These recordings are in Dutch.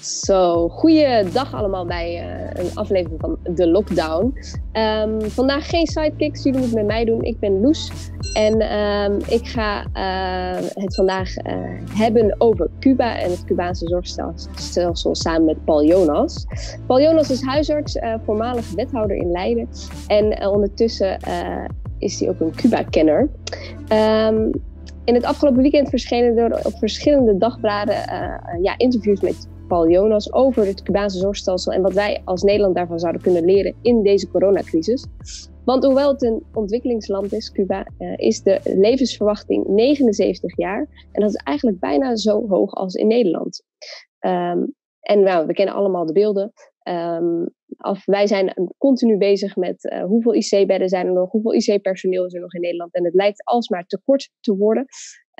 Zo, goeiedag allemaal bij uh, een aflevering van The Lockdown. Um, vandaag geen sidekicks, jullie moeten met mij doen. Ik ben Loes en um, ik ga uh, het vandaag uh, hebben over Cuba en het Cubaanse zorgstelsel samen met Paul Jonas. Paul Jonas is huisarts, voormalig wethouder in Leiden en ondertussen is hij ook een Cuba-kenner. Um, in het afgelopen weekend verschenen er op verschillende dagbladen ja, interviews met Paul Jonas over het Cubaanse zorgstelsel en wat wij als Nederland daarvan zouden kunnen leren in deze coronacrisis. Want hoewel het een ontwikkelingsland is, Cuba, uh, is de levensverwachting 79 jaar. En dat is eigenlijk bijna zo hoog als in Nederland. Um, en nou, we kennen allemaal de beelden. Af, wij zijn continu bezig met uh, hoeveel IC-bedden zijn er nog, hoeveel IC-personeel is er nog in Nederland. En het lijkt alsmaar tekort te worden.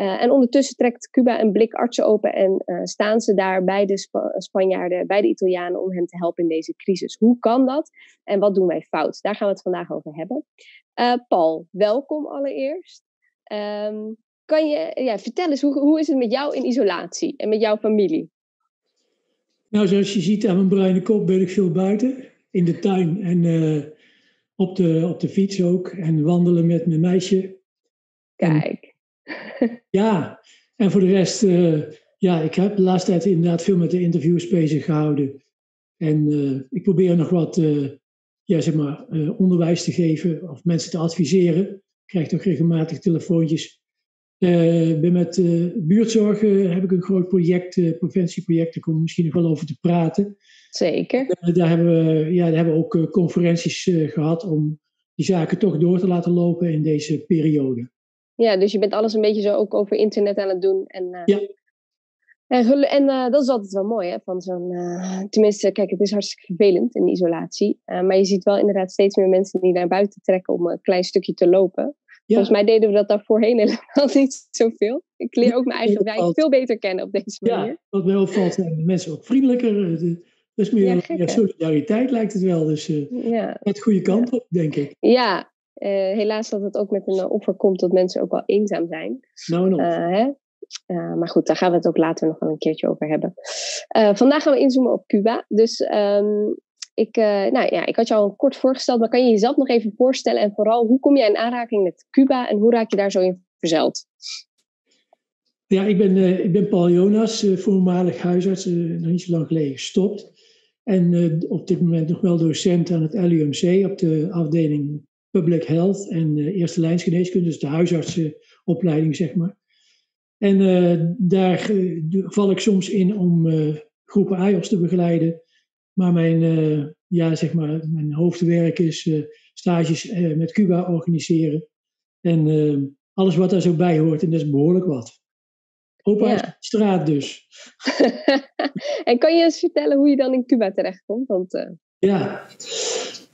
Uh, en ondertussen trekt Cuba een blik artsen open en uh, staan ze daar bij de Sp Spanjaarden, bij de Italianen om hen te helpen in deze crisis. Hoe kan dat en wat doen wij fout? Daar gaan we het vandaag over hebben. Uh, Paul, welkom allereerst. Um, kan je ja, vertellen eens, hoe, hoe is het met jou in isolatie en met jouw familie? Nou, zoals je ziet aan mijn bruine kop ben ik veel buiten, in de tuin en op, de, op de fiets ook. En wandelen met mijn meisje. Kijk. ja, en voor de rest, uh, ja, ik heb de laatste tijd inderdaad veel met de interviews bezig gehouden. En uh, ik probeer nog wat uh, ja, zeg maar, onderwijs te geven of mensen te adviseren. Ik krijg toch regelmatig telefoontjes. ben met buurtzorg heb ik een groot project, preventieproject, daar komen we misschien nog wel over te praten. Zeker. daar, hebben we, ja, daar hebben we ook conferenties gehad om die zaken toch door te laten lopen in deze periode. Ja, dus je bent alles een beetje zo ook over internet aan het doen. En, uh, ja. En, en uh, dat is altijd wel mooi, hè? Van zo'n, uh, tenminste, kijk, het is hartstikke vervelend in isolatie. maar je ziet wel inderdaad steeds meer mensen die naar buiten trekken om een klein stukje te lopen. Ja. Volgens mij deden we dat daar voorheen helemaal niet zoveel. Ik leer ook mijn eigen wijk veel beter kennen op deze manier. Ja, wat mij opvalt zijn de mensen ook vriendelijker. Dus meer, ja, solidariteit lijkt het wel. Dus ja. het goede kant op, denk ik. Ja, uh, helaas dat het ook met een offer komt dat mensen ook wel eenzaam zijn. Nou. Uh, hè? Uh, maar goed, daar gaan we het ook later nog wel een keertje over hebben. vandaag gaan we inzoomen op Cuba. Dus um, ik, nou, ja, ik had je al kort voorgesteld, maar kan je jezelf nog even voorstellen? En vooral, hoe kom jij in aanraking met Cuba en hoe raak je daar zo in verzeld? Ja, ik ben, ik ben Paul Jonas, voormalig huisarts, nog niet zo lang geleden gestopt. En op dit moment nog wel docent aan het LUMC op de afdeling public health en uh, eerste lijnsgeneeskunde, dus de huisartsenopleiding, zeg maar. En uh, daar uh, val ik soms in om groepen AIOS te begeleiden. Maar mijn, ja, zeg maar, mijn hoofdwerk is stages met Cuba organiseren. En alles wat daar zo bij hoort, en dat is behoorlijk wat. Opa ja. straat dus. en kan je eens vertellen hoe je dan in Cuba terechtkomt? Want, Ja,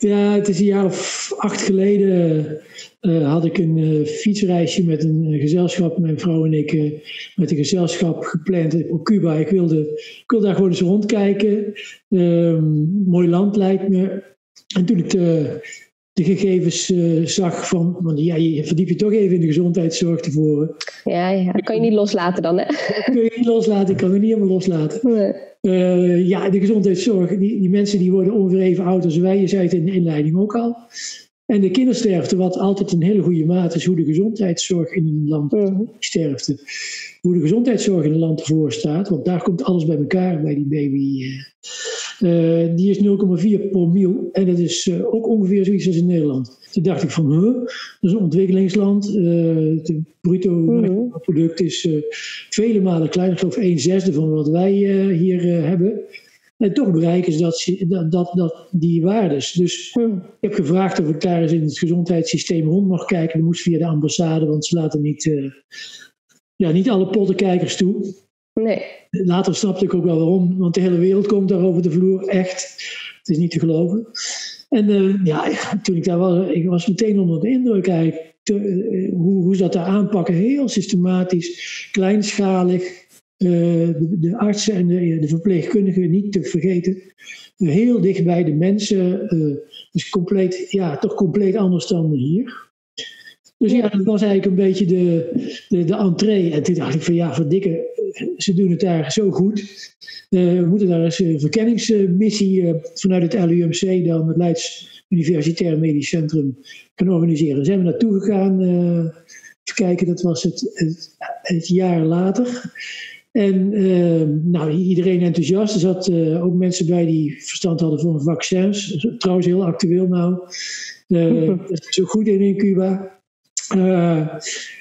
ja, het is een jaar of acht geleden uh, had ik een uh, fietsreisje met een gezelschap, mijn vrouw en ik, met een gezelschap gepland op Cuba. Ik wilde, ik wilde daar gewoon eens rondkijken. Ehm, mooi land lijkt me. En toen ik de gegevens zag van, want ja, je verdiep je toch even in de gezondheidszorg tevoren. Ja, ja, dat kan je niet loslaten dan, hè? Dat kun je niet loslaten, ik kan het niet helemaal loslaten. Nee. Uh, ja, de gezondheidszorg, die, die mensen die worden ongeveer even oud als wij. Je zei het in de inleiding ook al. En de kindersterfte, wat altijd een hele goede maat is, hoe de gezondheidszorg in een land Mhm. sterfte. Hoe de gezondheidszorg in een land ervoor staat, want daar komt alles bij elkaar bij die baby. Uh, die is 0,4 promiel en dat is uh, ook ongeveer zoiets als in Nederland. Toen dacht ik van, huh, dat is een ontwikkelingsland. het bruto Mhm. product is vele malen kleiner, ik geloof een zesde van wat wij hier hebben. En toch bereiken ze dat, dat, dat, dat, die waardes. Dus Mhm. ik heb gevraagd of ik daar eens in het gezondheidssysteem rond mag kijken. Dat moest via de ambassade, want ze laten niet, ja, niet alle pottenkijkers toe. Nee. Later snapte ik ook wel waarom, want de hele wereld komt daar over de vloer. Echt, het is niet te geloven. En uh, ja, toen ik daar was, ik was meteen onder de indruk eigenlijk. Te, uh, hoe, hoe ze dat daar aanpakken, heel systematisch, kleinschalig. De, de, artsen en de, verpleegkundigen niet te vergeten. Heel dicht bij de mensen. Dus compleet, ja, toch compleet anders dan hier. Dus ja, dat was eigenlijk een beetje de, de, de entree. En toen dacht ik van ja, verdikke, ze doen het daar zo goed. Uh, we moeten daar eens een verkenningsmissie uh, vanuit het LUMC, dan het Leids Universitair Medisch Centrum, gaan organiseren. Zijn we naartoe gegaan, uh, even kijken, dat was het, het, het jaar later. En nou, iedereen enthousiast. Er zat ook mensen bij die verstand hadden van vaccins. Trouwens heel actueel nou. dat is zo goed in, in Cuba. Uh,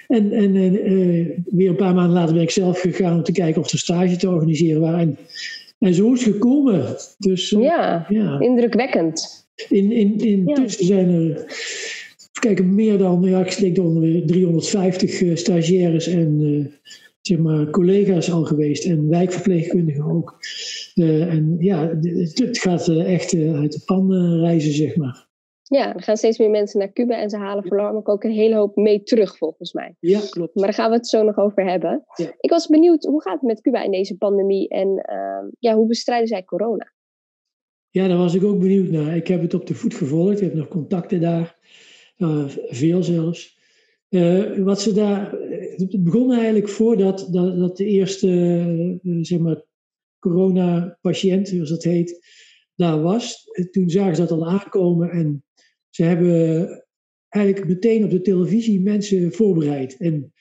en en uh, weer een paar maanden later ben ik zelf gegaan om te kijken of er stage te organiseren waren. En, en zo is het gekomen. Dus, uh, ja, ja, indrukwekkend. In, in, intussen ja. zijn er kijken, meer dan, ja, ik denk dan 350 stagiaires en zeg maar, collega's al geweest en wijkverpleegkundigen ook. en ja, het, het gaat echt uit de pan reizen, zeg maar. Ja, er gaan steeds meer mensen naar Cuba en ze halen voornamelijk ook een hele hoop mee terug, volgens mij. Ja, klopt. Maar daar gaan we het zo nog over hebben. Ja. Ik was benieuwd, hoe gaat het met Cuba in deze pandemie en uh, ja, hoe bestrijden zij corona? Ja, daar was ik ook benieuwd naar. Ik heb het op de voet gevolgd, ik heb nog contacten daar, uh, veel zelfs. Uh, wat ze daar, het begon eigenlijk voordat dat, dat de eerste, zeg maar, corona-patiënt, zoals dat heet, daar was. Toen zagen ze dat al aankomen en ze hebben eigenlijk meteen op de televisie mensen voorbereid. En,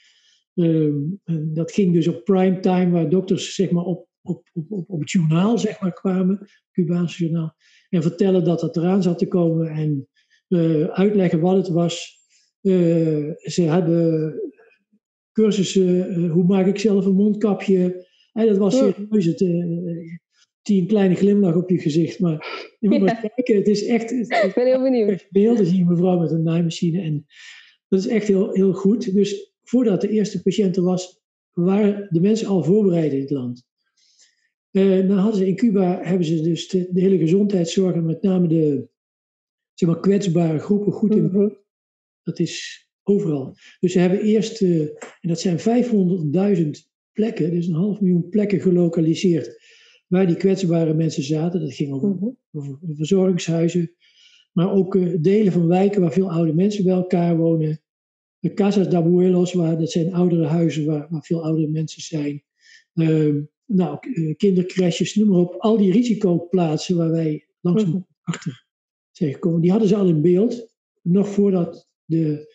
en dat ging dus op prime time, waar dokters zeg maar, op, op, op, op het journaal zeg maar, kwamen, het Cubaanse journaal, en vertellen dat het eraan zat te komen en uh, uitleggen wat het was. Uh, ze hebben cursussen, hoe maak ik zelf een mondkapje. Dat was serieus. Het, zie een kleine glimlach op je gezicht. Maar je moet maar kijken, het is echt... ik ben heel benieuwd. Beelden zie je mevrouw met een naaimachine en dat is echt heel, heel goed. Dus voordat de eerste patiënt er was, waren de mensen al voorbereid in het land. Uh, hadden ze in Cuba hebben ze dus de, de, hele gezondheidszorg en met name de zeg maar, kwetsbare groepen goed in. Mm Dat is overal. Dus ze hebben eerst, uh, en dat zijn 500.000 plekken, dus een half miljoen plekken gelokaliseerd waar die kwetsbare mensen zaten. Dat ging over, mhm. over verzorgingshuizen, maar ook uh, delen van wijken waar veel oude mensen bij elkaar wonen. De Casas de Abuelos, waar, dat zijn oudere huizen waar, waar veel oudere mensen zijn. Uh, nou, uh, kindercrashes, noem maar op. Al die risicoplaatsen waar wij langzaam -hmm. achter zijn gekomen, die hadden ze al in beeld. Nog voordat de,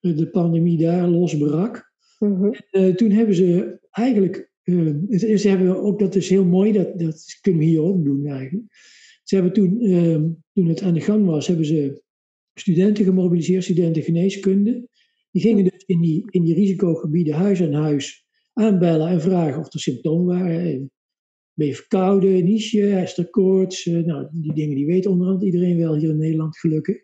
de pandemie daar losbrak. En, toen hebben ze eigenlijk uh, ze hebben ook, dat is heel mooi, dat, dat kunnen we hier ook doen eigenlijk. Ze hebben toen, uh, toen het aan de gang was, hebben ze studenten gemobiliseerd, studenten geneeskunde. Die gingen dus in die, in die risicogebieden huis aan huis aanbellen en vragen of er symptomen waren. Ben je verkouden, is er koorts? Uh, nou, die dingen die weet onderhand iedereen wel hier in Nederland gelukkig.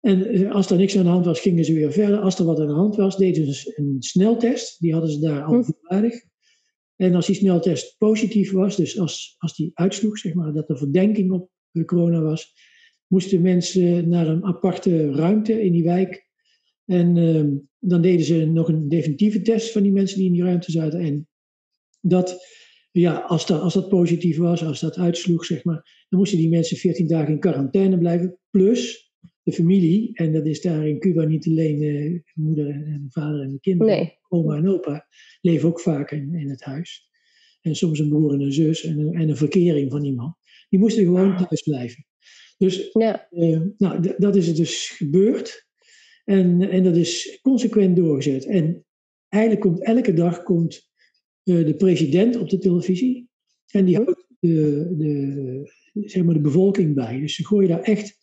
En eh, als er niks aan de hand was, gingen ze weer verder. Als er wat aan de hand was, deden ze een sneltest. Die hadden ze daar al hm. voorwaardig. En als die sneltest positief was, dus als, als die uitsloeg, zeg maar, dat er verdenking op corona was, moesten mensen naar een aparte ruimte in die wijk. En uh, dan deden ze nog een definitieve test van die mensen die in die ruimte zaten. En dat, ja, als dat, als dat positief was, als dat uitsloeg, zeg maar, dan moesten die mensen 14 dagen in quarantaine blijven. Plus de familie, en dat is daar in Cuba niet alleen uh, moeder en, vader en de kinderen, nee. oma en opa, leven ook vaak in, in het huis. En soms een broer en een zus en een, en een verkering van iemand. Die moesten gewoon thuis blijven. Dus ja. uh, nou, dat is het dus gebeurd. En, en dat is consequent doorgezet. En eigenlijk komt elke dag komt, uh, de president op de televisie. En die houdt de, de, zeg maar de bevolking bij. Dus ze gooien daar echt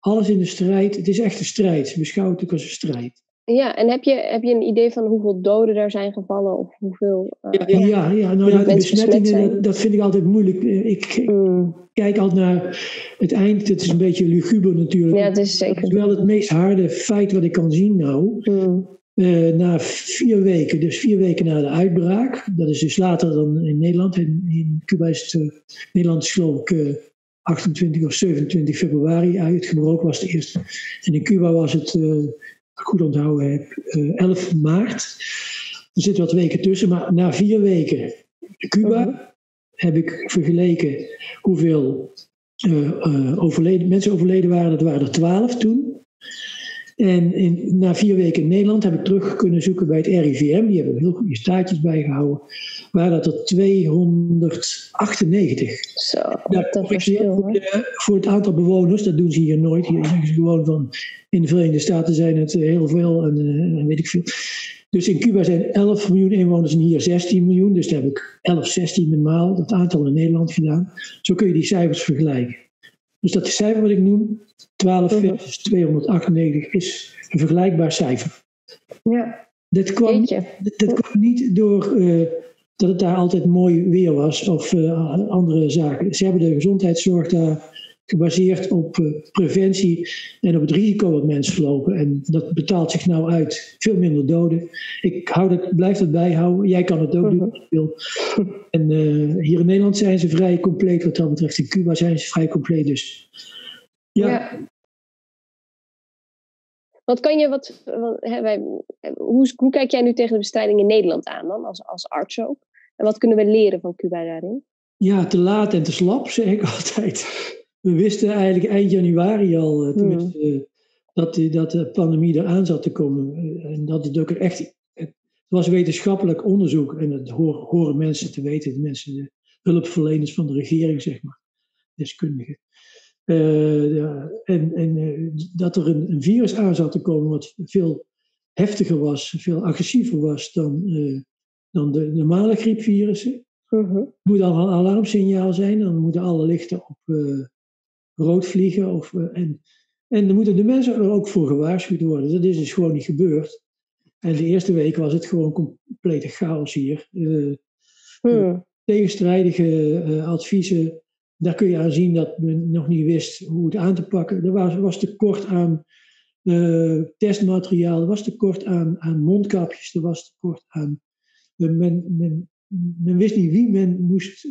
alles in de strijd. Het is echt een strijd. Ze beschouwen het ook als een strijd. Ja, en heb je, heb je een idee van hoeveel doden er zijn gevallen? Of hoeveel, uh, ja, ja, ja, nou ja, de besmettingen, dat, dat, vind ik altijd moeilijk. Ik, mm. kijk altijd naar het eind. Het is een beetje luguber natuurlijk. Ja, het is zeker. Het is wel het meest harde feit wat ik kan zien nou. Mm. Uh, na vier weken, dus vier weken na de uitbraak. Dat is dus later dan in Nederland. In, in Cuba is het, uh, Nederland is geloof ik 28 of 27 februari uitgebroken was de eerste. En in Cuba was het goed onthouden heb, uh, 11 maart. Er zitten wat weken tussen, maar na vier weken Cuba uh-huh. heb ik vergeleken hoeveel uh, uh, overleden, mensen overleden waren. Dat waren er 12 toen. En in, na vier weken in Nederland heb ik terug kunnen zoeken bij het RIVM. Die hebben heel goede staatjes bijgehouden. Waar dat er 298. Zo, dat verschil. Voor, voor, het aantal bewoners, dat doen ze hier nooit. Hier zeggen ze gewoon van, in de Verenigde Staten zijn het heel veel en, en weet ik veel. Dus in Cuba zijn 11 miljoen inwoners en hier 16 miljoen. Dus daar heb ik 11, 16 maal dat aantal in Nederland gedaan. Zo kun je die cijfers vergelijken. Dus dat cijfer wat ik noem, 12 versus 298, is een vergelijkbaar cijfer. Ja. Dat kwam, dat kwam niet door uh, dat het daar altijd mooi weer was of uh, andere zaken. Ze hebben de gezondheidszorg daar gebaseerd op uh, preventie en op het risico wat mensen lopen. En dat betaalt zich nou uit. Veel minder doden. Ik hou dat, blijf dat bijhouden. Jij kan het ook doen als je wil. En uh, hier in Nederland zijn ze vrij compleet wat dat betreft. In Cuba zijn ze vrij compleet. Dus ja. ja. Wat kan je, wat, hè, wij, hoe, hoe kijk jij nu tegen de bestrijding in Nederland aan dan, als, als arts ook? En wat kunnen we leren van Cuba daarin? Ja, te laat en te slap, zeg ik altijd we wisten eigenlijk eind januari al uh, dat, dat de pandemie eraan zat te komen. Eh, en dat het ook echt. Het was wetenschappelijk onderzoek en dat horen, mensen te weten, de mensen, de hulpverleners van de regering, zeg maar, deskundigen. ja, en en dat er een, een, virus aan zat te komen wat veel heftiger was, veel agressiever was dan, dan de normale griepvirussen. Uh -huh. moet al een alarmsignaal zijn, dan moeten alle lichten op, rood vliegen. Of, eh, en, en dan moeten de mensen er ook voor gewaarschuwd worden. Dat is dus gewoon niet gebeurd. En de eerste week was het gewoon complete chaos hier. Uh, hmm. Tegenstrijdige adviezen, daar kun je aan zien dat men nog niet wist hoe het aan te pakken. Er was, was tekort aan testmateriaal, er was tekort aan, aan mondkapjes, er was tekort aan. Men, men, men wist niet wie men moest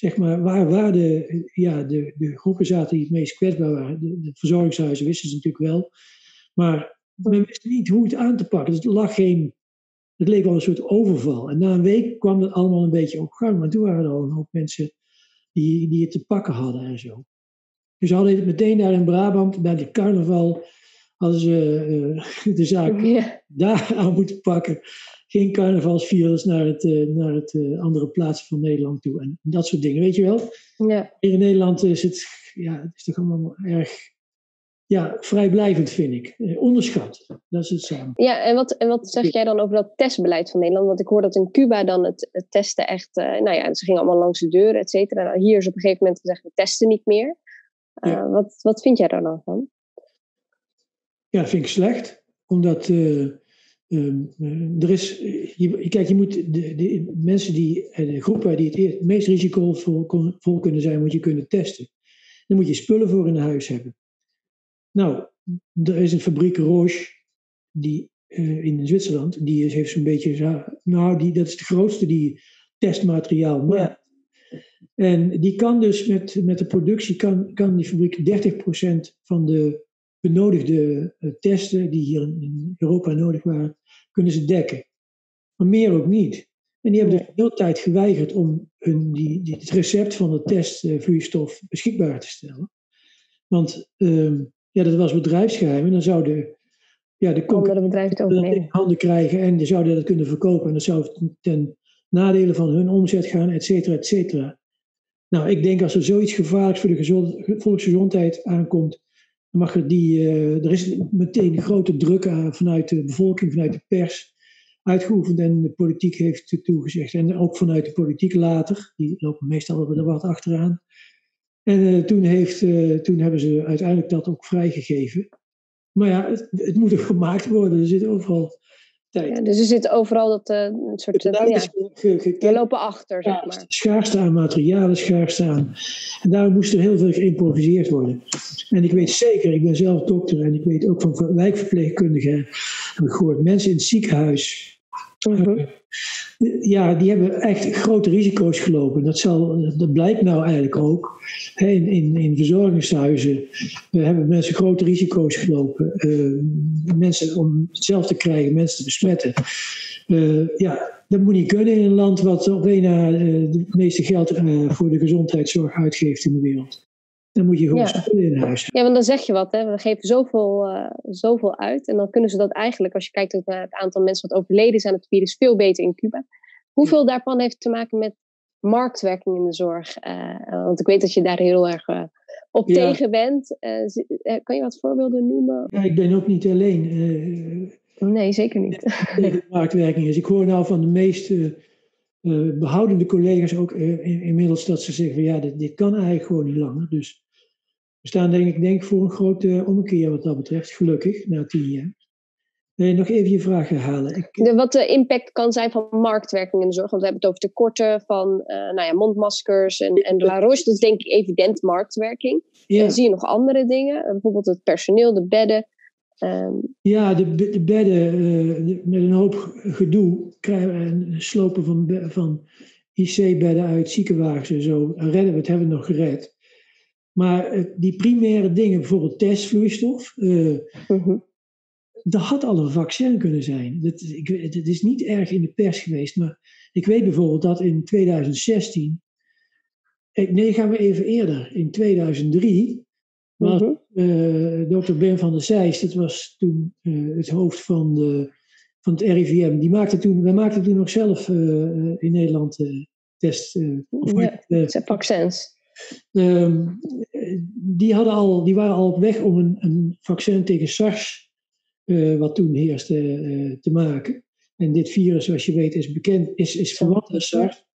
zeg maar, waar, waar de, ja, de, de groepen zaten die het meest kwetsbaar waren. De, de verzorgingshuizen wisten ze natuurlijk wel. Maar men wist niet hoe het aan te pakken. Dus het lag geen. Het leek wel een soort overval. En na een week kwam het allemaal een beetje op gang. Maar toen waren er al een hoop mensen die, die het te pakken hadden en zo. Dus ze hadden het meteen daar in Brabant, bij de carnaval, hadden ze uh, de zaak daar aan moeten pakken geen carnavalsvirus naar, het, uh, naar het, uh, andere plaatsen van Nederland toe. En dat soort dingen, weet je wel? Ja. Hier in Nederland is het, ja, het is toch allemaal erg ja, vrijblijvend, vind ik. Eh, onderschat, dat is het samen. Ja, en wat, en wat zeg jij dan over dat testbeleid van Nederland? Want ik hoor dat in Cuba dan het, het testen echt... nou ja, ze gingen allemaal langs de deuren, et cetera. Nou, hier is op een gegeven moment gezegd, we testen niet meer. Ja. wat, wat vind jij daar dan van? Ja, vind ik slecht. Omdat eh, er is, je, kijk, je moet de, de mensen die, eh, de groepen die het, het meest risicovol kunnen zijn, moet je kunnen testen. Dan moet je spullen voor in huis hebben. Nou, er is een fabriek Roche die, in Zwitserland, die heeft zo'n beetje, nou, die, dat is de grootste die testmateriaal maakt. En die kan dus met, met de productie, kan, kan die fabriek 30% van de benodigde testen die hier in Europa nodig waren, kunnen ze dekken. Maar meer ook niet. En die hebben dus de hele tijd geweigerd om hun, die, die, het recept van de testvloeistof beschikbaar te stellen. Want uh, ja, dat was bedrijfsgeheim en dan zouden ja, de concurrenten in handen krijgen en die zouden dat kunnen verkopen. En dat zou ten nadele van hun omzet gaan, et cetera, et cetera. Nou, ik denk als er zoiets gevaarlijks voor de gezond, volksgezondheid aankomt, mag er, die, uh, er is meteen grote druk aan vanuit de bevolking, vanuit de pers uitgeoefend en de politiek heeft toegezegd. En ook vanuit de politiek later, die lopen meestal er wat achteraan. En uh, toen, heeft, toen hebben ze uiteindelijk dat ook vrijgegeven. Maar ja, het, het moet er gemaakt worden. Er zit overal ja, dus er zit overal dat uh, een soort. Uh, ja, we lopen achter, zeg maar. Schaarste aan materialen, schaarste aan. En daarom moest er heel veel geïmproviseerd worden. En ik weet zeker, ik ben zelf dokter en ik weet ook van wijkverpleegkundigen, heb ik gehoord, mensen in het ziekenhuis. Mhm. Ja, die hebben echt grote risico's gelopen. Dat, zal, dat blijkt nou eigenlijk ook. In, in, in verzorgingshuizen hebben mensen grote risico's gelopen. Uh, mensen om het zelf te krijgen, mensen te besmetten. Uh, ja, dat moet niet kunnen in een land wat op een het meeste geld voor de gezondheidszorg uitgeeft in de wereld. Dan moet je gewoon spullen in huis Ja, want dan zeg je wat, hè. we geven zoveel, uh, zoveel uit. En dan kunnen ze dat eigenlijk, als je kijkt naar het aantal mensen wat overleden is aan het virus, veel beter in Cuba. Hoeveel daarvan heeft te maken met marktwerking in de zorg? Uh, want ik weet dat je daar heel erg uh, op tegen bent. kan je wat voorbeelden noemen? Ja, ik ben ook niet alleen. nee, zeker niet. Marktwerking is. Ik hoor nou van de meeste behoudende collega's ook inmiddels dat ze zeggen: van, ja, dit, dit, kan eigenlijk gewoon niet langer. Dus we staan denk ik denk voor een grote omkeer wat dat betreft, gelukkig, na tien jaar. Nog even je vraag herhalen. Ik... De, wat de impact kan zijn van marktwerking in de zorg. Want we hebben het over tekorten van uh, nou ja, mondmaskers en, en de La Roche. Dat is denk ik evident marktwerking. Ja. Dan zie je nog andere dingen. Bijvoorbeeld het personeel, de bedden. Um... Ja, de, de bedden uh, met een hoop gedoe krijgen en slopen van, van IC-bedden uit ziekenwagens en zo. Redden we het, hebben we nog gered. Maar uh, die primaire dingen, bijvoorbeeld testvloeistof. Uh, dat had al een vaccin kunnen zijn. Dat, ik, het is niet erg in de pers geweest, maar ik weet bijvoorbeeld dat in 2016, eh, nee, gaan we even eerder, in 2003, was mm uh, dokter Ben van der Zijs, dat was toen uh, het hoofd van, de, van het RIVM, die maakte toen, wij maakten toen nog zelf uh, in Nederland test. of, ja, vaccins. Um, die, hadden al, die waren al op weg om een, een vaccin tegen SARS wat toen heerste, te maken. En dit virus, zoals je weet, is bekend, is, is verwant aan SARS.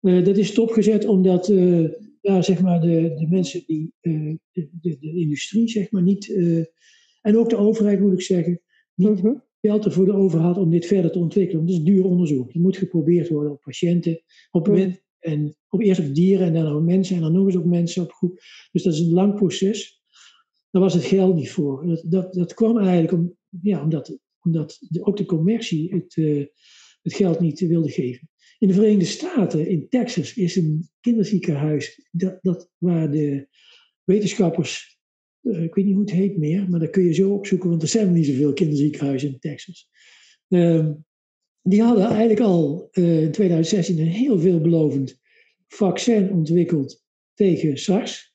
Dat is stopgezet omdat ja, zeg maar de, de mensen die de, de, de, industrie, zeg maar, niet, en ook de overheid moet ik zeggen, niet mm geld ervoor over had om dit verder te ontwikkelen. Het is duur onderzoek. Het moet geprobeerd worden op patiënten, op mhm. mensen, en op eerst op dieren en dan op mensen en dan nog eens op mensen op groep. Dus dat is een lang proces. Daar was het geld niet voor. Dat, dat, dat kwam eigenlijk om, ja, omdat, omdat de, ook de commercie het, uh, het geld niet wilde geven. In de Verenigde Staten, in Texas, is een kinderziekenhuis dat, dat, waar de wetenschappers, uh, ik weet niet hoe het heet meer, maar dat kun je zo opzoeken, want er zijn niet zoveel kinderziekenhuizen in Texas. Uh, die hadden eigenlijk al uh, in 2016 een heel veelbelovend vaccin ontwikkeld tegen SARS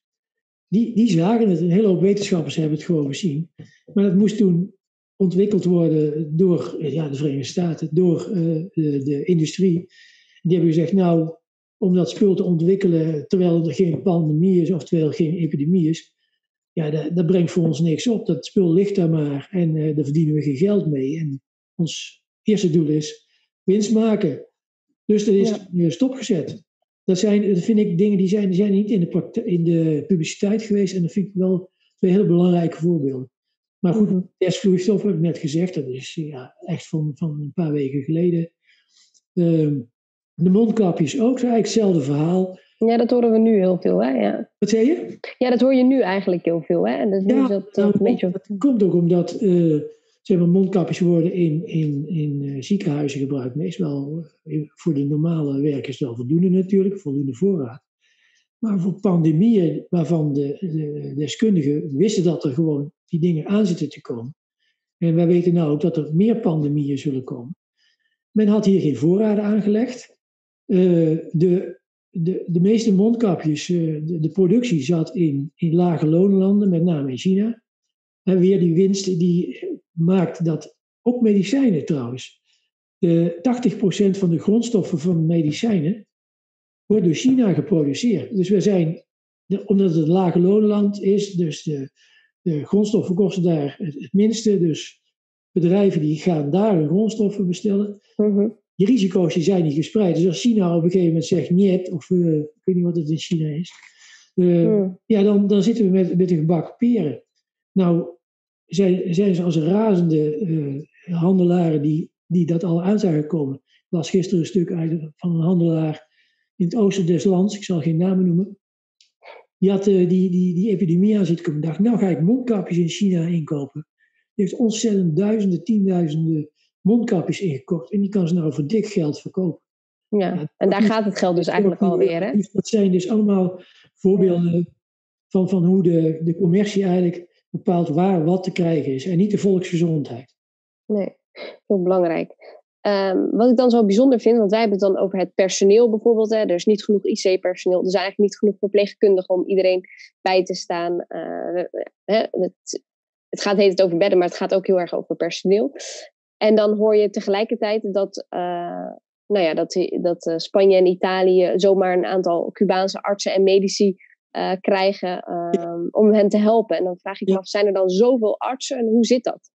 die, die zagen het. Een hele hoop wetenschappers hebben het gewoon gezien. Maar dat moest toen ontwikkeld worden door ja, de Verenigde Staten, door uh, de, de, industrie. Die hebben gezegd, nou, om dat spul te ontwikkelen terwijl er geen pandemie is of terwijl er geen epidemie is, ja, dat, dat brengt voor ons niks op. Dat spul ligt daar maar en uh, daar verdienen we geen geld mee. En ons eerste doel is winst maken. Dus dat is ja. stopgezet dat, zijn, dat vind ik dingen die zijn, die zijn niet in de, in de publiciteit geweest. En dat vind ik wel twee hele belangrijke voorbeelden. Maar goed, mm testvloeistof heb ik net gezegd. Dat is ja, echt van, van een paar weken geleden. Uh, de mondkapjes ook, eigenlijk hetzelfde verhaal. Ja, dat horen we nu heel veel, hè? Ja. Wat zei je? Ja, dat hoor je nu eigenlijk heel veel, hè? En dus ja, dat, nou, een beetje... dat komt ook omdat uh, zeg maar, mondkapjes worden in, in, in uh, ziekenhuizen gebruikt. Meestal uh, voor de normale werkers wel voldoende natuurlijk, voldoende voorraad. Maar voor pandemieën waarvan de, de, deskundigen wisten dat er gewoon die dingen aan zitten te komen. En wij weten nou ook dat er meer pandemieën zullen komen. Men had hier geen voorraden aangelegd. Uh, de, de, de meeste mondkapjes, de, de, productie zat in, in lage loonlanden, met name in China. En weer die winst die maakt dat, ook medicijnen trouwens, de 80% van de grondstoffen van medicijnen wordt door China geproduceerd. Dus we zijn, omdat het een lage loonland is, dus de, de grondstoffen kosten daar het, minste. Dus bedrijven die gaan daar hun grondstoffen bestellen. Mhm. Die risico's die zijn niet gespreid. Dus als China op een gegeven moment zegt niet, of uh, ik weet niet wat het in China is, uh, ja, dan, dan zitten we met, met een gebak peren. Nou, zijn, zijn ze als razende handelaren die, die dat al aan zagen komen. Ik las gisteren een stuk uit van een handelaar in het oosten des lands, ik zal geen namen noemen. Die had uh, die, die, die epidemie aan zitten komen. dacht, nou ga ik mondkapjes in China inkopen. Die heeft ontzettend duizenden, tienduizenden mondkapjes ingekocht. En die kan ze nou voor dik geld verkopen. Ja, en daar gaat het geld dus eigenlijk alweer. Hè? Dat zijn dus allemaal voorbeelden van, van hoe de, de commercie eigenlijk bepaalt waar wat te krijgen is en niet de volksgezondheid. Nee, heel belangrijk. Ehm, wat ik dan zo bijzonder vind, want wij hebben het dan over het personeel bijvoorbeeld. Hè. Er is niet genoeg IC-personeel. Er zijn eigenlijk niet genoeg verpleegkundigen om iedereen bij te staan. Uh, het, het gaat heet het over bedden, maar het gaat ook heel erg over personeel. En dan hoor je tegelijkertijd dat, uh, nou ja, dat, dat Spanje en Italië zomaar een aantal Cubaanse artsen en medici uh, krijgen um, om hen te helpen. En dan vraag ik me af, zijn er dan zoveel artsen en hoe zit dat?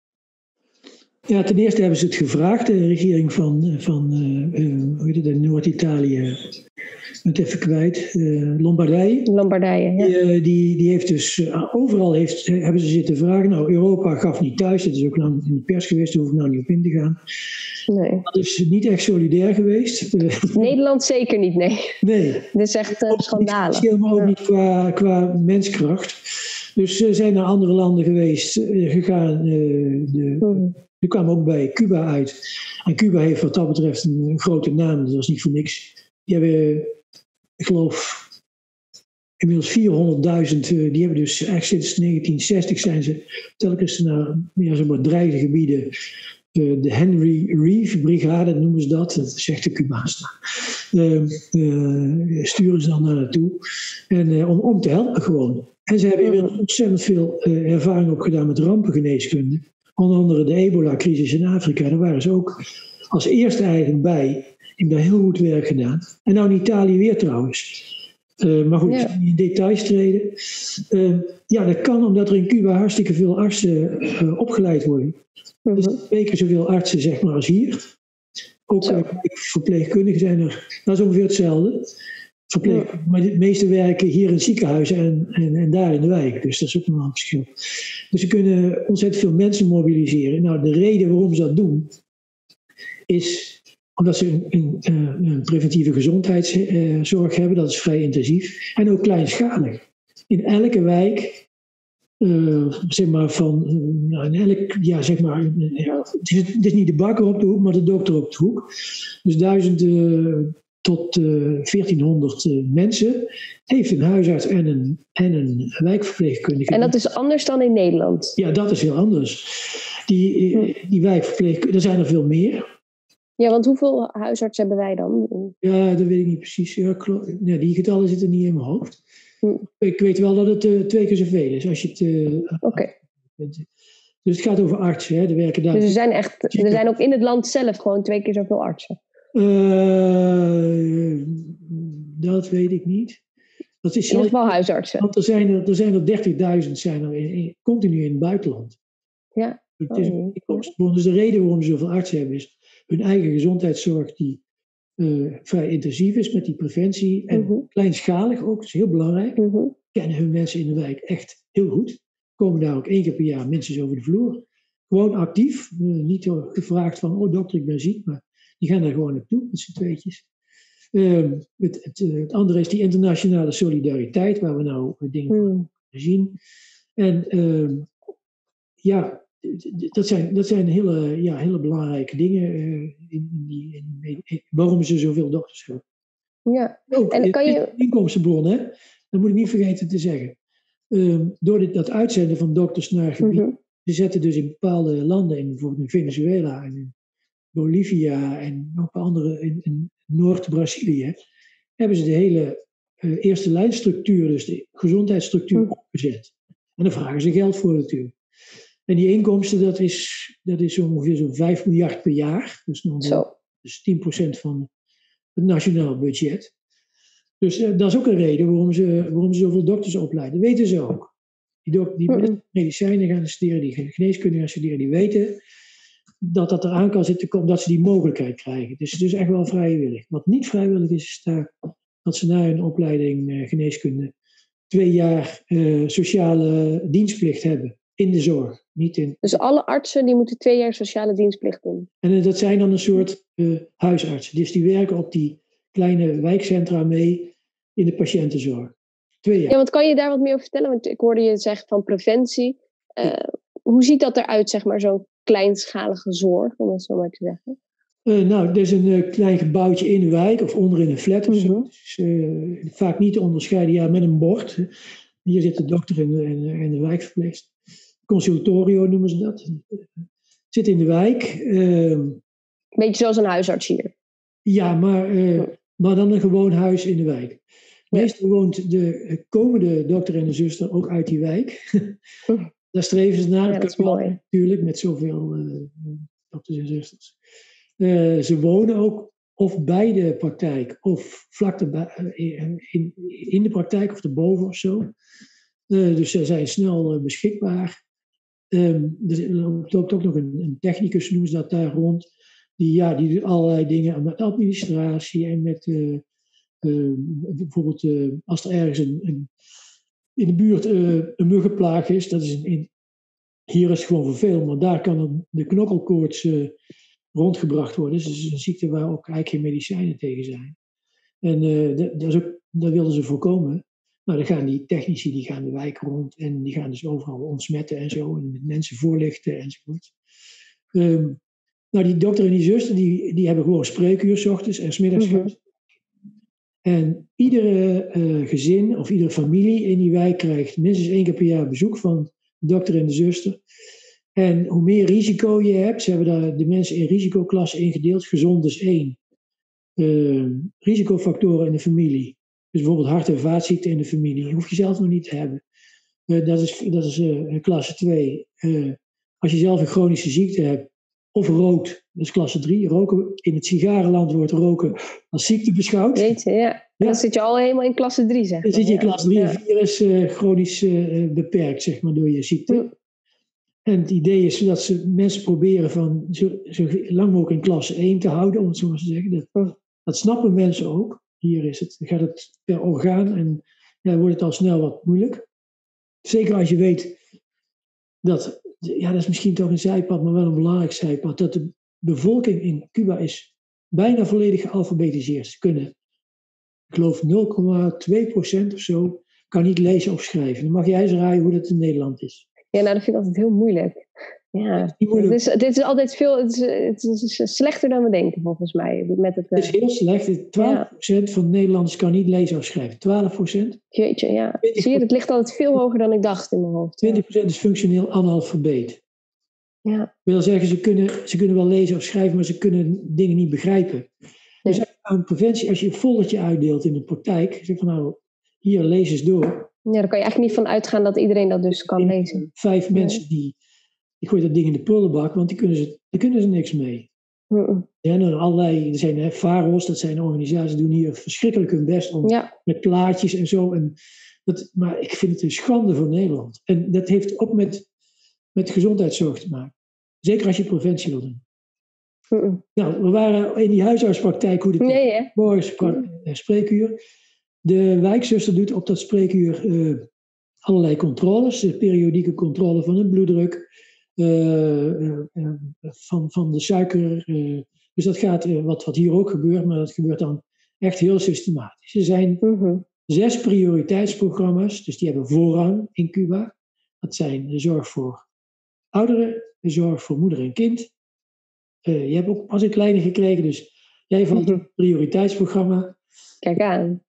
Ja, ten eerste hebben ze het gevraagd, de regering van, van uh, hoe heet het, Noord-Italië, het even kwijt, uh, Lombardije. Lombardije, ja. Die, die, die, heeft dus, overal heeft, hebben ze zitten vragen. Nou, Europa gaf niet thuis, dat is ook lang in de pers geweest, daar hoef ik nou niet op in te gaan. Nee. Dat is niet echt solidair geweest. Nederland zeker niet, nee. Nee. Dit is echt uh, schandalig. Helemaal ook ja. niet qua, qua menskracht. Dus ze zijn naar andere landen geweest, gegaan. de, mm. Die kwam ook bij Cuba uit. En Cuba heeft wat dat betreft een grote naam, dat was niet voor niks. Die hebben, ik geloof, inmiddels 400.000, die hebben dus eigenlijk sinds 1960 zijn ze telkens naar ja, zeg maar, dreigde gebieden. De, de Henry Reeve Brigade noemen ze dat, dat zegt de Cubaans. Uh, uh, sturen ze dan naar naartoe. En, uh, om, om te helpen gewoon. En ze hebben inmiddels ontzettend veel ervaring opgedaan met rampengeneeskunde onder andere de ebola-crisis in Afrika, daar waren ze ook als eerste eigenlijk bij. Ik heb daar heel goed werk gedaan. En nou in Italië weer trouwens. Uh, maar goed, ja. in details treden. Uh, ja, dat kan omdat er in Cuba hartstikke veel artsen uh, opgeleid worden. Dus twee keer zoveel artsen zeg maar als hier. Ook verpleegkundigen zijn er. Dat is ongeveer hetzelfde. Verpleeg. Maar de meeste werken hier in ziekenhuizen en, en, en, daar in de wijk. Dus dat is ook nog een verschil. Dus ze kunnen ontzettend veel mensen mobiliseren. Nou, de reden waarom ze dat doen, is omdat ze een, een, een preventieve gezondheidszorg hebben. Dat is vrij intensief. En ook kleinschalig. In elke wijk uh, zeg maar van, uh, nou, in elk, ja, zeg maar, ja, het, is, het, is, niet de bakker op de hoek, maar de dokter op de hoek. Dus duizenden tot uh, 1400 mensen heeft een huisarts en een, en een wijkverpleegkundige. En dat is anders dan in Nederland? Ja, dat is heel anders. Die, hm. die wijkverpleegkundigen, er zijn er veel meer. Ja, want hoeveel huisartsen hebben wij dan? Ja, dat weet ik niet precies. Ja, die getallen zitten niet in mijn hoofd. Hm. Ik weet wel dat het uh, twee keer zoveel is. Als je het, uh, Oké. Okay. Dus het gaat over artsen. Hè? Er werken daar dus er zijn, echt, er zijn ook in het land zelf gewoon twee keer zoveel artsen? Uh, dat weet ik niet. Dat is in ieder geval huisartsen. Want er zijn er, er, zijn er 30.000 zijn er in, in, continu in het buitenland. Ja. Het is een inkomstenbron. Dus de reden waarom ze zoveel artsen hebben is hun eigen gezondheidszorg die uh, vrij intensief is met die preventie. En uh-huh. kleinschalig ook, dat is heel belangrijk. Uh-huh. Kennen hun mensen in de wijk echt heel goed. Komen daar ook één keer per jaar mensen over de vloer. Gewoon actief. Uh, niet gevraagd van, oh dokter, ik ben ziek. Maar die gaan daar gewoon naartoe met z'n tweetjes. Uh, het, het, het, andere is die internationale solidariteit, waar we nou dingen van zien. En ehm, ja, dat zijn, dat zijn hele, ja, hele belangrijke dingen uh, in, die, in, in, waarom ze zoveel dokters hebben. Ja, Ook, en kan je... Inkomstenbron, hè? dat moet ik niet vergeten te zeggen. Uh, door dit, dat uitzenden van dokters naar gebied, mm-hmm. ze zetten dus in bepaalde landen, in bijvoorbeeld in Venezuela en in Bolivia en een andere, in, in Noord-Brazilië, hebben ze de hele uh, eerste lijnstructuur, dus de gezondheidsstructuur, mm-hmm. opgezet. En daar vragen ze geld voor natuurlijk. En die inkomsten, dat is, dat is ongeveer zo'n 5 miljard per jaar. Dus, Zo. dus 10% van het nationaal budget. Dus uh, dat is ook een reden waarom ze, waarom ze zoveel dokters opleiden. Dat weten ze ook. Die, dok, die mm-hmm. medicijnen gaan studeren, die geneeskunde gaan studeren, die weten dat dat eraan kan zitten, omdat ze die mogelijkheid krijgen. Dus het is echt wel vrijwillig. Wat niet vrijwillig is, is daar, dat ze na hun opleiding uh, geneeskunde twee jaar uh, sociale dienstplicht hebben in de zorg. Niet in... Dus alle artsen die moeten twee jaar sociale dienstplicht doen? En uh, dat zijn dan een soort huisartsen. Dus die werken op die kleine wijkcentra mee in de patiëntenzorg. Twee jaar. Ja, want kan je daar wat meer over vertellen? Want ik hoorde je zeggen van preventie. Hoe ziet dat eruit, zeg maar, zo'n kleinschalige zorg, om het zo maar te zeggen? Uh, nou, er is een uh, klein gebouwtje in de wijk of onder in een flat of zo. Dus, uh, vaak niet te onderscheiden, ja, met een bord. Hier zit de dokter en de, en, de wijkverpleegster. Consultorio noemen ze dat. Zit in de wijk. Ehm, Beetje zoals een huisarts hier. Ja, maar, maar dan een gewoon huis in de wijk. Meestal woont de komende dokter en de zuster ook uit die wijk. Daar streven ze naar. Ja, dat is mooi. Natuurlijk, met zoveel uh, dokters en zusters. Uh, ze wonen ook of bij de praktijk, of vlak erbij, in, in de praktijk of erboven of zo. Dus ze zijn snel beschikbaar. Um, er loopt ook nog een, een, technicus, noemen ze dat daar rond. Die, ja, die doet allerlei dingen met administratie en met uh, bijvoorbeeld uh, als er ergens een, een in de buurt uh, een muggenplaag is, dat is in, hier is het gewoon vervelend, maar daar kan de knokkelkoorts rondgebracht worden. Dus het is een ziekte waar ook eigenlijk geen medicijnen tegen zijn. En dat, dat, ook, dat wilden ze voorkomen. Nou, dan gaan die technici die gaan de wijk rond en die gaan dus overal ontsmetten en zo. En met mensen voorlichten enzovoort. Um, nou, die dokter en die zuster die, die hebben gewoon spreekuur s ochtends en smiddags. Mm -hmm. En iedere uh, gezin of iedere familie in die wijk krijgt minstens één keer per jaar bezoek van de dokter en de zuster. En hoe meer risico je hebt, ze hebben daar de mensen in risicoklassen ingedeeld. Gezond is één. Uh, risicofactoren in de familie. Dus bijvoorbeeld hart- en vaatziekten in de familie. hoef je zelf nog niet te hebben. Uh, dat is, dat is klasse 2. als je zelf een chronische ziekte hebt, of rookt, is klasse 3. Roken, in het sigarenland wordt roken als ziekte beschouwd. Weet je, ja. ja. Dan zit je al helemaal in klasse 3, zeg Dan zit je in klasse 3 en 4 is uh, chronisch uh, beperkt, zeg maar, door je ziekte. Ja. En het idee is dat ze mensen proberen van zo, zo, lang mogelijk in klasse 1 te houden, om het zo maar te zeggen. Dat, ja. dat snappen mensen ook. Hier is het, gaat het per orgaan en ja, wordt het al snel wat moeilijk. Zeker als je weet dat ja, dat is misschien toch een zijpad, maar wel een belangrijk zijpad, dat de bevolking in Cuba is bijna volledig gealfabetiseerd. Ze kunnen, ik geloof 0,2% of zo, kan niet lezen of schrijven. Dan mag jij eens raaien hoe dat in Nederland is. Ja, nou dat vind ik altijd heel moeilijk. Ja, het is, dit is altijd veel, het is, het is, slechter dan we denken volgens mij. Met het, het is heel slecht. 12% ja. van Nederlanders kan niet lezen of schrijven. 12%? Jeetje, ja. Zie je, het ligt altijd veel hoger dan ik dacht in mijn hoofd. 20% is functioneel analfabeet. Ja. Dat wil zeggen, ze kunnen, ze kunnen wel lezen of schrijven, maar ze kunnen dingen niet begrijpen. Nee. Dus aan preventie, als je een foldertje uitdeelt in de praktijk, zeg van nou, hier, lees eens door. Ja, daar kan je eigenlijk niet van uitgaan dat iedereen dat dus kan lezen. Vijf nee. mensen die ik gooi dat ding in de prullenbak, want die kunnen ze, daar kunnen ze niks mee. Mm -mm. Ja, en allerlei, er zijn hè, VARO's, dat zijn organisaties, die doen hier verschrikkelijk hun best om ja. met plaatjes en zo. En dat, maar ik vind het een schande voor Nederland. En dat heeft ook met, met gezondheidszorg te maken. Zeker als je preventie wil doen. Nou, we waren in die huisartspraktijk, hoe de nee, morgen spreekuur. De wijkzuster doet op dat spreekuur uh, allerlei controles. De periodieke controle van het bloeddruk, uh, van, van de suiker. dus dat gaat, wat, wat hier ook gebeurt, maar dat gebeurt dan echt heel systematisch. Er zijn mm -hmm. zes prioriteitsprogramma's, dus die hebben voorrang in Cuba. Dat zijn de zorg voor ouderen, de zorg voor moeder en kind. je hebt ook pas een kleine gekregen, dus jij valt het prioriteitsprogramma. Kijk aan.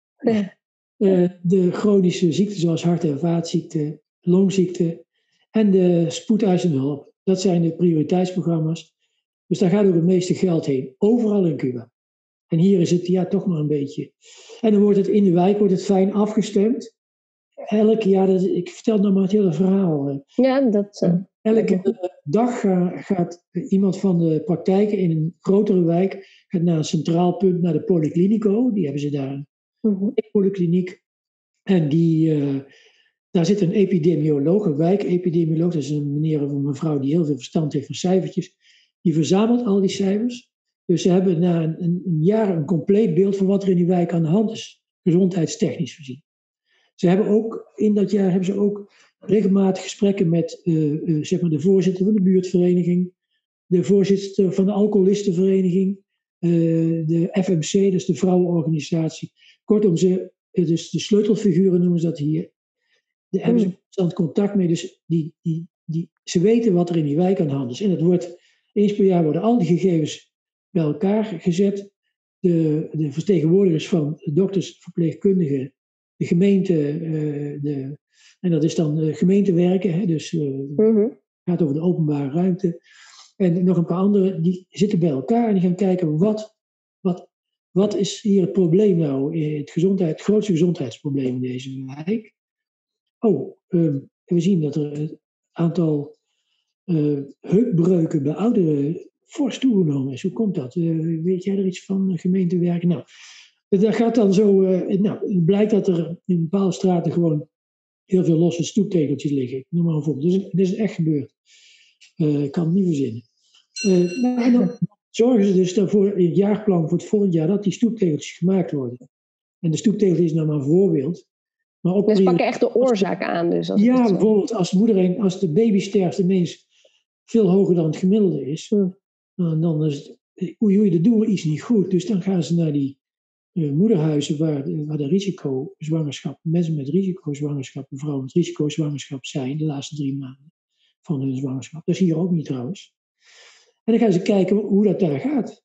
Uh, de chronische ziekten zoals hart- en vaatziekten, longziekten en de spoedeisende hulp. Dat zijn de prioriteitsprogramma's. Dus daar gaat ook het meeste geld heen, overal in Cuba. En hier is het ja toch maar een beetje. En dan wordt het in de wijk wordt het fijn afgestemd. Elk jaar, dat, ik vertel nog maar het hele verhaal. Ja, dat. Uh, Elke dag gaat iemand van de praktijken in een grotere wijk gaat naar een centraal punt, naar de Polyclinico. Die hebben ze daar Mm -hmm. polykliniek. En die, uh, daar zit een epidemioloog, een wijkepidemioloog. Dat is een meneer of een mevrouw die heel veel verstand heeft van cijfertjes. Die verzamelt al die cijfers. Dus ze hebben na een, een, een jaar een compleet beeld van wat er in die wijk aan de hand is, gezondheidstechnisch gezien. Ze hebben ook, in dat jaar hebben ze ook regelmatig gesprekken met uh, uh, zeg maar de voorzitter van de buurtvereniging, de voorzitter van de alcoholistenvereniging, de FMC, dus de vrouwenorganisatie. Kortom, ze, dus de sleutelfiguren noemen ze dat hier. Daar hebben ze constant contact mee. Dus die, die, die, ze weten wat er in die wijk aan de hand is. En het wordt, eens per jaar worden al die gegevens bij elkaar gezet. De, de vertegenwoordigers van dokters, verpleegkundigen, de gemeente, uh, de, en dat is dan uh, gemeentewerken, hè, dus mm -hmm. gaat over de openbare ruimte. En nog een paar anderen, die zitten bij elkaar en die gaan kijken wat, wat, wat is hier het probleem nou, het, gezondheid, het grootste gezondheidsprobleem in deze wijk. Oh, ehm, we zien dat er een aantal uh, heupbreuken bij ouderen fors toegenomen is. Hoe komt dat? Uh, weet jij er iets van, gemeentewerken? Nou, dat gaat dan zo, uh, nou, het blijkt dat er in bepaalde straten gewoon heel veel losse stoeptegeltjes liggen. Ik noem maar een voorbeeld. Dus, dit is echt gebeurd. ik kan het niet verzinnen. maar dan zorgen ze dus voor in het jaarplan voor het volgend jaar dat die stoeptegeltjes gemaakt worden. En de stoeptegel is nou maar een voorbeeld. Maar ook dus pakken echt de oorzaak aan. Dus als ja, bijvoorbeeld als de, moeder, als de babysterfte ineens veel hoger dan het gemiddelde is, dan is het, oei oei, dat doen we iets niet goed. Dus dan gaan ze naar die uh, moederhuizen waar, waar de risicozwangerschap, mensen met risicozwangerschap, vrouwen met risicozwangerschap zijn de laatste drie maanden van hun zwangerschap. Dat is hier ook niet trouwens. En dan gaan ze kijken hoe dat daar gaat.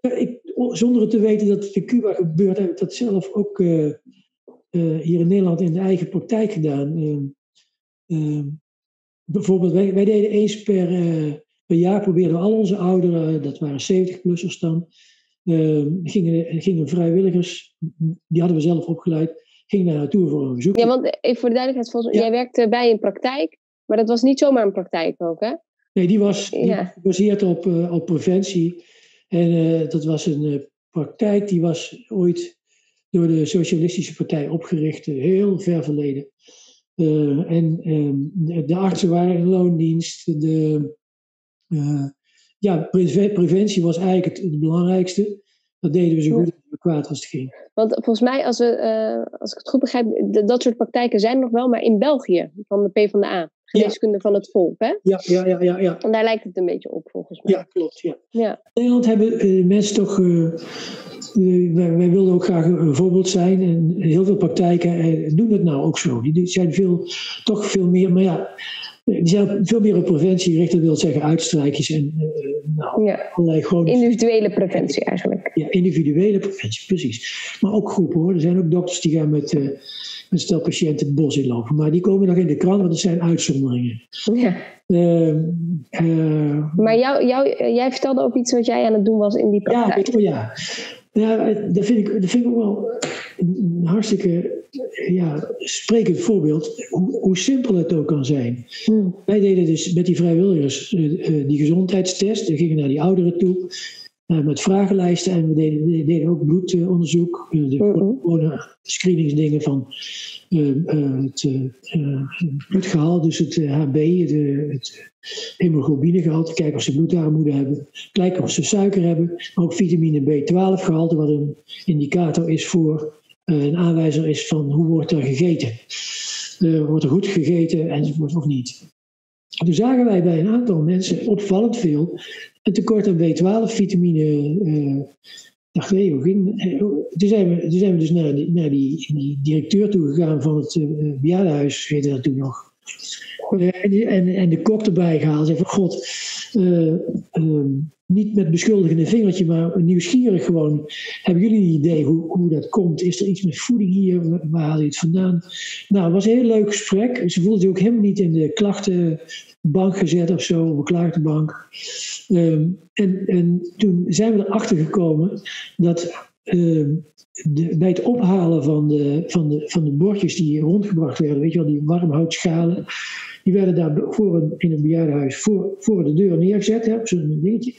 Ik, zonder het te weten dat het in Cuba gebeurt, heb ik dat zelf ook hier in Nederland in de eigen praktijk gedaan. Uh, bijvoorbeeld, wij, wij, deden eens per, per jaar, probeerden al onze ouderen, dat waren 70-plussers dan, gingen, gingen vrijwilligers, die hadden we zelf opgeleid, gingen daar naartoe voor een bezoek. Ja, want even voor de duidelijkheid, volgens, jij werkte bij een praktijk, maar dat was niet zomaar een praktijk ook, hè? Nee, die was die gebaseerd op, uh, op preventie. En uh, dat was een uh, praktijk die was ooit door de Socialistische Partij opgericht, heel ver verleden. en ehm, de, de, artsen waren in loondienst. De, ja, pre preventie was eigenlijk het, het, belangrijkste. Dat deden we zo goed en kwaad als het ging. Want volgens mij, als, we, als ik het goed begrijp, dat soort praktijken zijn nog wel, maar in België, van de PvdA geneeskunde van het volk, hè? Ja, ja, ja, ja, ja. En daar lijkt het een beetje op, volgens mij. Ja, klopt, ja. ja. In Nederland hebben uh, mensen toch... Uh, wij, wij, wilden ook graag een voorbeeld zijn. En heel veel praktijken doen het nou ook zo. Die zijn veel, toch veel meer... Maar ja, die zijn veel meer op preventie gericht. Dat wil zeggen uitstrijkjes en uh, nou, ja. allerlei. Individuele preventie eigenlijk. Ja, individuele preventie, precies. Maar ook groepen hoor. Er zijn ook dokters die gaan met met stel patiënten het bos inlopen. Maar die komen nog in de krant, want dat zijn uitzonderingen. Ja. Uh, uh, maar jou, jou, jij vertelde ook iets wat jij aan het doen was in die praktijk. Ja, ja. ja dat, vind ik, dat vind ik ook wel een hartstikke ja, sprekend voorbeeld. Hoe, hoe simpel het ook kan zijn. Hmm. Wij deden dus met die vrijwilligers uh, die gezondheidstest. We gingen naar die ouderen toe. Uh, met vragenlijsten en we deden, deden ook bloedonderzoek, uh, de gewone screeningsdingen van het bloedgehalte, dus het HB, de, het hemoglobinegehalte, kijken of ze bloedarmoede hebben, kijken of ze suiker hebben, maar ook vitamine B12 gehalte, wat een indicator is voor, een aanwijzer is van hoe wordt er gegeten. wordt er goed gegeten enzovoort of niet. Toen zagen wij bij een aantal mensen opvallend veel een tekort aan B12-vitamine. Uh, dacht, hey, hoe ging uh, toen, zijn we, toen zijn we dus naar die, naar die, die directeur toe gegaan van het uh, bejaardenhuis, heette dat toen nog. En, en, en, de kok erbij gehaald. Zei van, god, ehm, niet met beschuldigende vingertje, maar nieuwsgierig gewoon. Hebben jullie een idee hoe, hoe dat komt? Is er iets met voeding hier? Waar haal je het vandaan? Nou, het was een heel leuk gesprek. Ze voelde zich ook helemaal niet in de klachten bank gezet of zo, op een klaagdebank. Um, en, en toen zijn we erachter gekomen dat uh, de, bij het ophalen van de, van, de, van de bordjes die rondgebracht werden, weet je wel, die warmhoutschalen, die werden daar voor een, in een bejaardenhuis voor, voor de deur neergezet, hè, zo'n dingetje.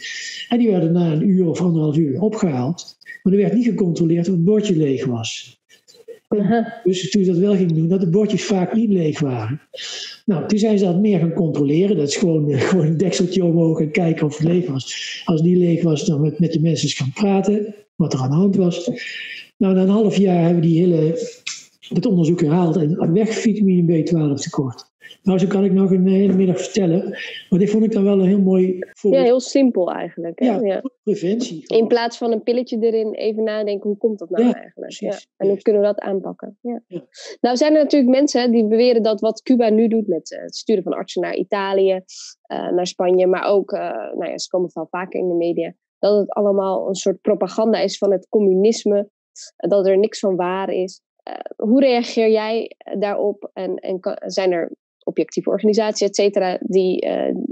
En die werden na een uur of anderhalf uur opgehaald. Maar er werd niet gecontroleerd of het bordje leeg was. Dus toen ze dat wel ging doen, dat de bordjes vaak niet leeg waren. Nou, toen zijn ze dat meer gaan controleren. Dat is gewoon, gewoon een dekseltje omhoog en kijken of het leeg was. Als het niet leeg was, dan met, met de mensen gaan praten, wat er aan de hand was. Nou, na een half jaar hebben we die hele, dat onderzoek herhaald en weg vitamine B12 tekort. Nou, zo kan ik nog een hele middag vertellen. Maar dit vond ik dan wel een heel mooi voorbeeld. Ja, heel simpel eigenlijk. Hè? Ja, preventie. In plaats van een pilletje erin even nadenken, hoe komt dat nou ja, eigenlijk? Ja. En hoe kunnen we dat aanpakken? Ja. Nou zijn er natuurlijk mensen die beweren dat wat Cuba nu doet met eh, het sturen van artsen naar Italië, uh, naar Spanje, maar ook, uh, nou ja, ze komen wel vaker in de media, dat het allemaal een soort propaganda is van het communisme, dat er niks van waar is. hoe reageer jij daarop? En, en zijn er objectieve organisaties, et cetera, die,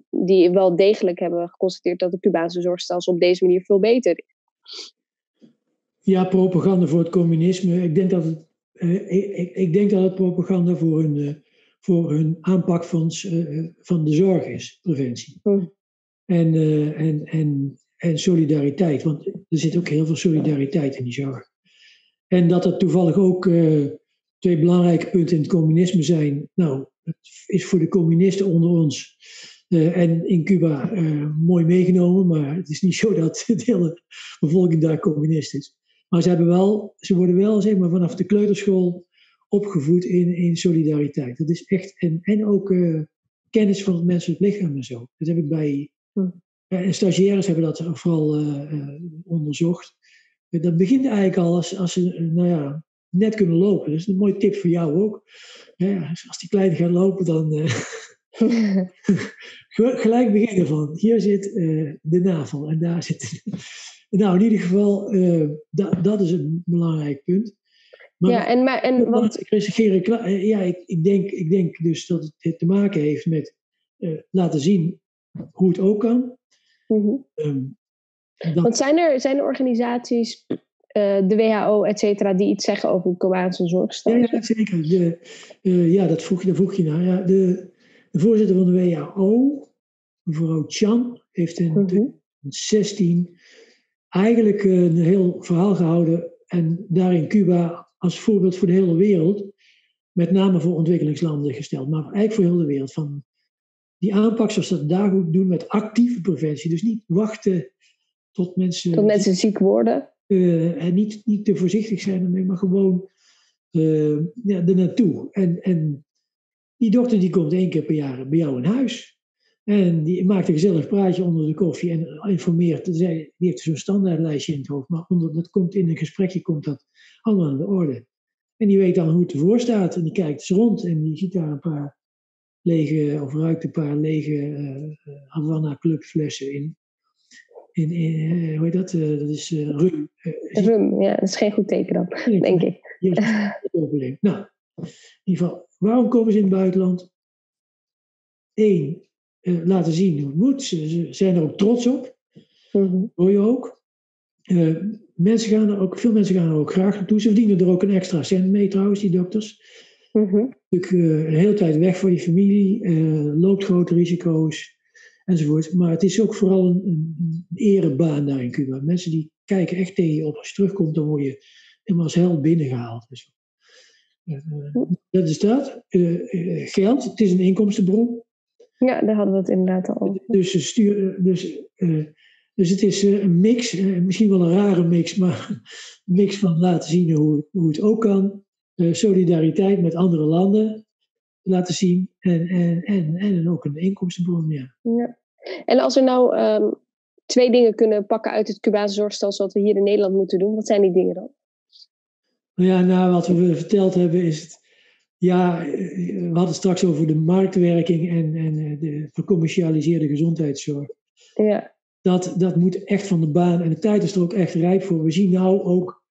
die wel degelijk hebben geconstateerd dat het Cubaanse zorgstelsel op deze manier veel beter is. Ja, propaganda voor het communisme. Ik denk dat het, ik, ik, denk dat het propaganda voor hun, voor hun aanpak van, van de zorg is, preventie. Hm. En, en, en, en solidariteit, want er zit ook heel veel solidariteit in die zorg. En dat er toevallig ook uh, twee belangrijke punten in het communisme zijn. Nou, het is voor de communisten onder ons uh, en in Cuba uh, mooi meegenomen, maar het is niet zo dat de hele bevolking daar communist is. Maar ze, hebben wel, ze worden wel zeg maar, vanaf de kleuterschool opgevoed in, in solidariteit. Dat is echt, en, en ook kennis van het menselijk lichaam en zo. Dat heb ik bij. Hm. En stagiaires hebben dat vooral onderzocht dat begint eigenlijk al als, als ze nou ja, net kunnen lopen. Dat is een mooie tip voor jou ook. als die kleine gaat lopen, dan uh, gelijk beginnen van hier zit uh, de navel en daar zit. nou, in ieder geval, uh, dat is een belangrijk punt. Maar, ja, en, maar, en want... ja, ik, ik, denk, ik denk dus dat het te maken heeft met laten zien hoe het ook kan. Mm -hmm. Want zijn er, zijn er organisaties, de WHO, et cetera, die iets zeggen over Cubaanse zorgstelsel? Ja, zeker. De, uh, ja, dat vroeg, daar vroeg je naar. Ja, de, de, voorzitter van de WHO, mevrouw Chan, heeft in 2016 mhm. eigenlijk een heel verhaal gehouden. En daarin Cuba als voorbeeld voor de hele wereld, met name voor ontwikkelingslanden gesteld, maar eigenlijk voor heel de wereld. Van die aanpak zoals dat daar goed doen met actieve preventie. Dus niet wachten tot mensen, tot mensen ziek worden. Uh, en niet, niet te voorzichtig zijn ermee, maar gewoon uh, ja, naartoe. En, en die dokter die komt één keer per jaar bij jou in huis. En die maakt een gezellig praatje onder de koffie en informeert. Die heeft zo'n standaardlijstje in het hoofd, maar onder, dat komt in een gesprekje komt dat allemaal aan de orde. En die weet dan hoe het ervoor staat en die kijkt eens rond en die ziet daar een paar lege, of ruikt een paar lege uh, Havana Club flessen in in, in eh, hoe heet dat? Eh, dat is eh, rum. rum, ja, dat is geen goed teken dan, denk ik. probleem. Nou, in ieder geval, waarom komen ze in het buitenland? Eén, laten zien hoe het moet. Ze, zijn er ook trots op. Mm Hoor je ook. mensen gaan er ook, veel mensen gaan er ook graag naartoe. Ze verdienen er ook een extra cent mee trouwens, die dokters. Mm Natuurlijk een hele tijd weg van je familie, loopt grote risico's enzovoort. Maar het is ook vooral een, een, erebaan daar in Cuba. Mensen die kijken echt tegen je op. Als je terugkomt, dan word je helemaal als held binnengehaald. Dus, uh, dat is dat. Uh, geld, het is een inkomstenbron. Ja, daar hadden we het inderdaad al over. Dus, stuur, dus, dus het is een mix, misschien wel een rare mix, maar een mix van laten zien hoe, hoe het ook kan. solidariteit met andere landen laten zien en, en, en, en ook een inkomstenbron. Ja. ja. En als we nou um, twee dingen kunnen pakken uit het Cubaanse zorgstelsel wat we hier in Nederland moeten doen, wat zijn die dingen dan? Nou ja, nou, wat we verteld hebben is het. Ja, we hadden straks over de marktwerking en, en eh, de vercommercialiseerde gezondheidszorg. Ja. Dat, dat moet echt van de baan en de tijd is er ook echt rijp voor. We zien nou ook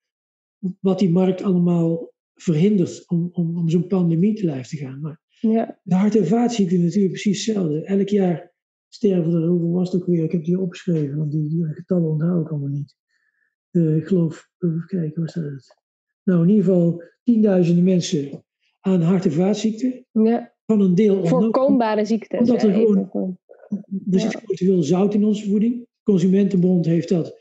wat die markt allemaal verhindert om, om, om zo'n pandemie te lijf te gaan. Maar ja. de hart- en vaatziekten natuurlijk precies hetzelfde. Elk jaar sterven er, hoeveel was het ook weer? Ik heb die opgeschreven, want die, die getallen onthoud ik allemaal niet. Uh, ik geloof, even kijken, was dat het? Nou, in ieder geval tienduizenden mensen aan hart- en vaatziekten. Ja. Van een deel Voorkombare ziekten. Omdat er gewoon, er zit te veel zout in onze voeding. Consumentenbond heeft dat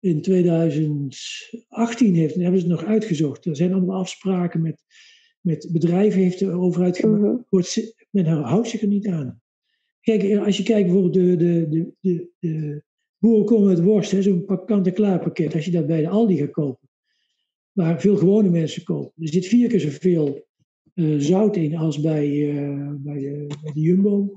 in 2018 heeft, hebben ze het nog uitgezocht. Er zijn allemaal afspraken met, met bedrijven, heeft de overheid gemaakt. Mm Men houdt zich er niet aan. Kijk, als je kijkt bijvoorbeeld de, de, de, de, de boerenkool met worst, zo'n kant-en-klaar pakket, als je dat bij de Aldi gaat kopen, waar veel gewone mensen kopen, er zit vier keer zoveel uh, zout in als bij, uh, bij, de, bij de Jumbo,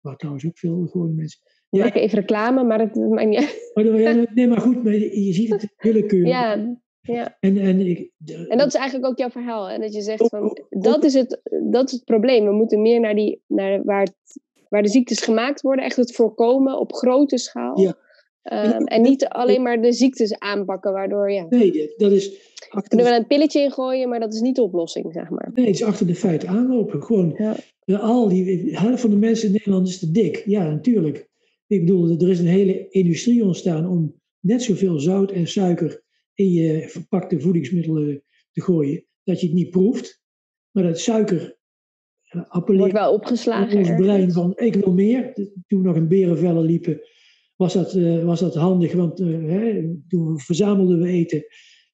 waar trouwens ook veel gewone mensen. We maken even reclame, maar het maakt niet uit. Nee, maar goed, maar je ziet het willekeurig. Ja, ja. En, en, ik, en dat is eigenlijk ook jouw verhaal. En dat je zegt van, dat is, het, dat is het probleem. We moeten meer naar, die, naar waar, het, waar de ziektes gemaakt worden. Echt het voorkomen op grote schaal. Ja. Ehm, en niet alleen maar de ziektes aanpakken, waardoor ja. Nee, dat is. Kunnen we wel een pilletje ingooien, maar dat is niet de oplossing, zeg maar. Nee, het is achter de feiten aanlopen. Gewoon, ja. al die, de helft van de mensen in Nederland is te dik. Ja, natuurlijk. Ik bedoel, er is een hele industrie ontstaan om net zoveel zout en suiker in je verpakte voedingsmiddelen te gooien, dat je het niet proeft. Maar dat suiker uh, appelleert Wordt wel opgeslagen ons brein van ik wil meer. Toen we nog in berenvellen liepen, was dat, uh, was dat handig, want uh, hè, toen verzamelden we eten.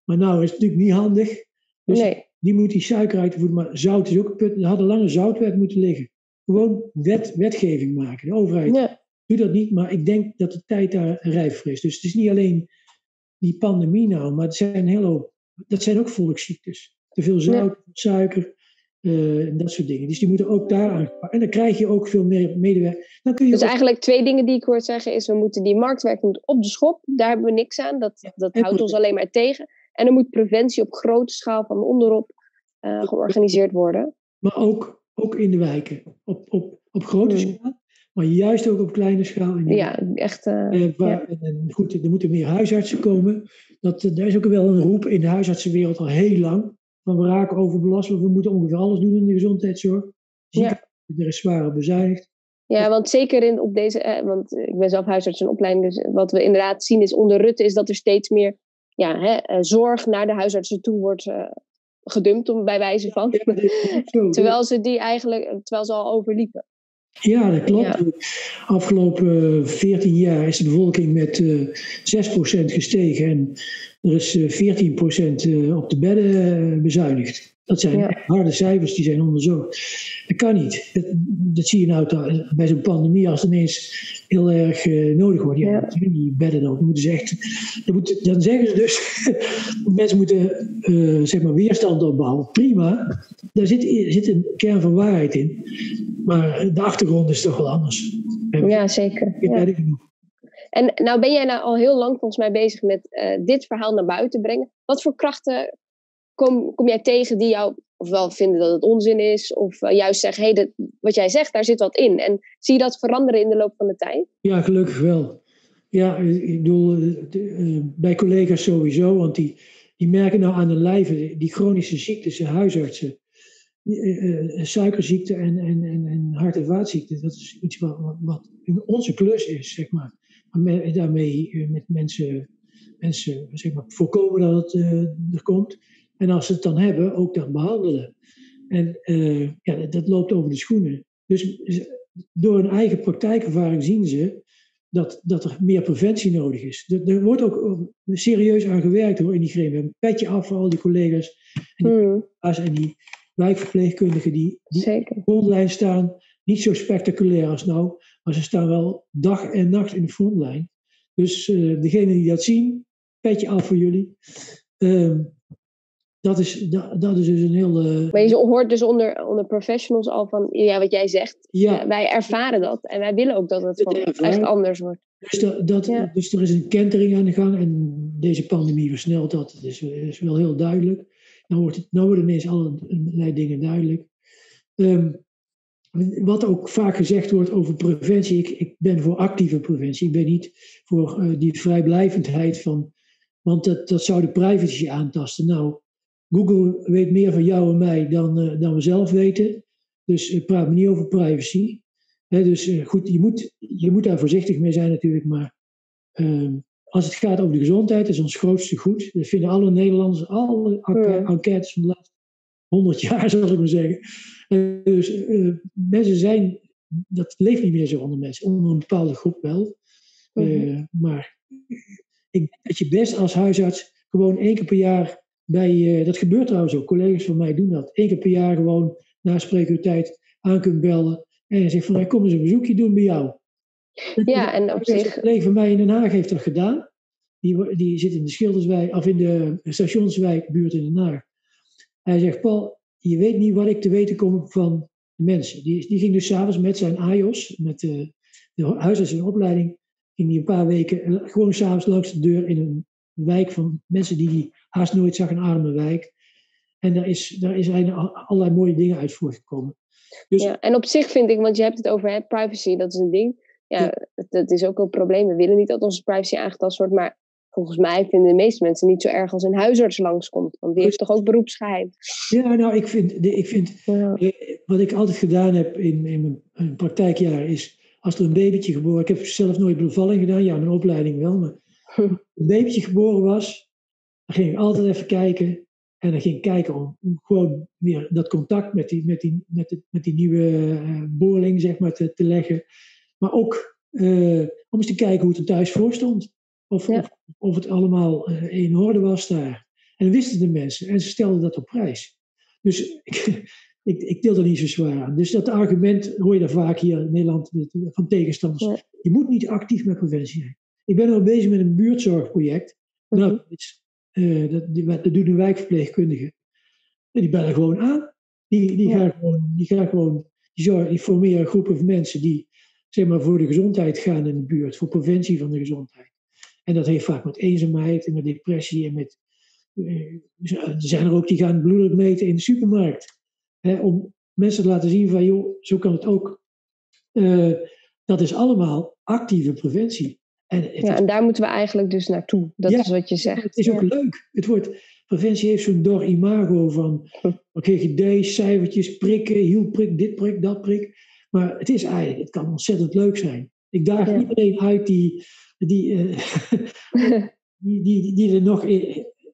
Maar nou is het natuurlijk niet handig. Dus nee. die moet die suiker uit de voeden. Maar zout is ook een put. Er had een lange zoutwet moeten liggen. Gewoon wet, wetgeving maken. De overheid ja. doet dat niet, maar ik denk dat de tijd daar rijp voor is. Dus het is niet alleen die pandemie nou, maar het zijn heel, dat zijn ook volksziektes. Te veel zout, suiker, uh, en dat soort dingen. Dus die moeten ook daar aangepakt. En dan krijg je ook veel meer medewerkers. Dus eigenlijk twee dingen die ik hoor zeggen is... we moeten die marktwerking op de schop. Daar hebben we niks aan. Dat, dat houdt ons alleen maar tegen. En er moet preventie op grote schaal van onderop uh, georganiseerd worden. Maar ook, ook in de wijken. Op, op, op grote hmm. schaal. Maar juist ook op kleine schaal. ja, echt. Uh, waar, En goed, er moeten meer huisartsen komen. Dat, er is ook wel een roep in de huisartsenwereld al heel lang. Van we raken overbelast, we moeten ongeveer alles doen in de gezondheidszorg. Ja. Er is zware bezuinigd. Ja, want zeker in, op deze, eh, want ik ben zelf huisarts en opleiding, dus wat we inderdaad zien is onder Rutte is dat er steeds meer ja, hè, eh, zorg naar de huisartsen toe wordt uh, gedumpt, om, bij wijze van. terwijl ze die eigenlijk, terwijl ze al overliepen. Ja, dat klopt. Ja. Afgelopen 14 jaar is de bevolking met uh, 6% gestegen en er is 14% op de bedden bezuinigd. Dat zijn harde cijfers, die zijn onderzocht. Dat kan niet. Dat, dat zie je nou bij zo'n pandemie als het ineens heel erg nodig wordt. Ja, ja. die bedden dan. Moeten ze echt, dan, moet, dan zeggen ze dus, mensen moeten uh, zeg maar weerstand opbouwen. Prima, daar zit, zit een kern van waarheid in. Maar de achtergrond is toch wel anders. Ja, zeker. Ja. En nou ben jij nou al heel lang volgens mij bezig met uh, dit verhaal naar buiten brengen. Wat voor krachten kom, kom jij tegen die jou ofwel vinden dat het onzin is, of uh, juist zeggen, hé, hey, wat jij zegt, daar zit wat in. En zie je dat veranderen in de loop van de tijd? Ja, gelukkig wel. Ja, ik bedoel, uh, bij collega's sowieso, want die, die merken nou aan de lijve, die chronische ziektes, huisartsen, uh, suikerziekte en, en, en, en hart- en vaatziekten, dat is iets wat, wat onze klus is, zeg maar. maar daarmee met mensen, mensen zeg maar, voorkomen dat het er komt. En als ze het dan hebben, ook dan behandelen. En uh, ja, dat, loopt over de schoenen. Dus door hun eigen praktijkervaring zien ze dat, dat er meer preventie nodig is. Er, er wordt ook serieus aan gewerkt hoor, in die gremia. Een petje af voor al die collega's en die, hmm. en die wijkverpleegkundigen die, die de frontlijn staan. Niet zo spectaculair als nou, maar ze staan wel dag en nacht in de frontlijn. Dus uh, degenen die dat zien, petje af voor jullie. Um, dat is, dat, dat is dus een heel. Uh... Maar je hoort dus onder, onder professionals al van, ja, wat jij zegt. Ja. wij ervaren dat en wij willen ook dat het van echt anders wordt. Dus, dat, dat dus er is een kentering aan de gang en deze pandemie versnelt dat. Dat is, is wel heel duidelijk. Nou, wordt het, nou worden ineens allerlei dingen duidelijk. Um, wat ook vaak gezegd wordt over preventie, ik, ik ben voor actieve preventie. Ik ben niet voor uh, die vrijblijvendheid van, want dat, dat zou de privacy aantasten. Nou, Google weet meer van jou en mij dan, uh, dan we zelf weten. Dus ik praat me niet over privacy. dus uh, goed, je moet, je moet daar voorzichtig mee zijn natuurlijk. Maar uh, als het gaat over de gezondheid, is ons grootste goed. Dat vinden alle Nederlanders, alle enquêtes van de laatste 100 jaar, zal ik maar zeggen. dus uh, mensen zijn, dat leeft niet meer zo onder mensen. Onder een bepaalde groep wel. Mm-hmm. Maar ik denk dat je best als huisarts gewoon één keer per jaar bij, uh, dat gebeurt trouwens ook, collega's van mij doen dat. Eén keer per jaar gewoon na spreekuurtijd aan kunt bellen. En zegt van, hey, kom eens een bezoekje doen bij jou. Ja, en op zich... Collega van mij in Den Haag heeft dat gedaan. Die, die zit in de Schilderswijk, of in de stationswijkbuurt in Den Haag. Hij zegt, Paul, je weet niet wat ik te weten kom van de mensen. Die, die ging dus s'avonds met zijn AIOS, met de, de huisarts en opleiding, ging die een paar weken eh, gewoon s'avonds langs de deur in een wijk van mensen die hij haast nooit zag, een arme wijk. En daar is, daar is allerlei mooie dingen uit voortgekomen. Dus, ja, en op zich vind ik, want je hebt het over hè, privacy, dat is een ding. Ja, dat is ook een probleem. We willen niet dat onze privacy aangetast wordt, maar volgens mij vinden de meeste mensen niet zo erg als een huisarts langskomt. Want die heeft toch ook beroepsgeheim. Ja, nou, ik vind, ik vind eh, wat ik altijd gedaan heb in, in mijn praktijkjaar is, als er een babytje geboren, ik heb zelf nooit bevalling gedaan, ja, mijn opleiding wel, maar een babytje geboren was, dan ging ik altijd even kijken. En dan ging ik kijken om, gewoon weer dat contact met die, met die, met de, met die nieuwe uh, boorling, zeg maar, te, te leggen. Maar ook uh, om eens te kijken hoe het er thuis voor stond. Of, of, het allemaal uh, in orde was daar. En dat wisten de mensen en ze stelden dat op prijs. Dus ik, ik, ik deel er niet zo zwaar aan. Dus dat argument hoor je daar vaak hier in Nederland van tegenstanders. Je moet niet actief met preventie zijn. Ik ben al bezig met een buurtzorgproject. Mm Nou, uh, dat, die, dat doen de wijkverpleegkundigen. En die bellen gewoon aan. Die, die, gaan gewoon, die gaan gewoon, die, zorgen, die formeren groepen van mensen die zeg maar, voor de gezondheid gaan in de buurt, voor preventie van de gezondheid. En dat heeft vaak met eenzaamheid en met depressie en met. Uh, er zijn er ook die gaan bloed meten in de supermarkt. Hè, om mensen te laten zien van, joh, zo kan het ook. Uh, dat is allemaal actieve preventie. En ja, en daar moeten we eigenlijk dus naartoe. Dat is wat je zegt. Het is ook leuk. Het wordt, preventie heeft zo'n dor imago van hm. GGD, cijfertjes, prikken, hielprik, dit prik, dat prik. Maar het is eigenlijk, het kan ontzettend leuk zijn. Ik daag ja. iedereen uit die, die, uh, die, die, die, er nog,